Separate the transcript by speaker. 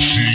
Speaker 1: She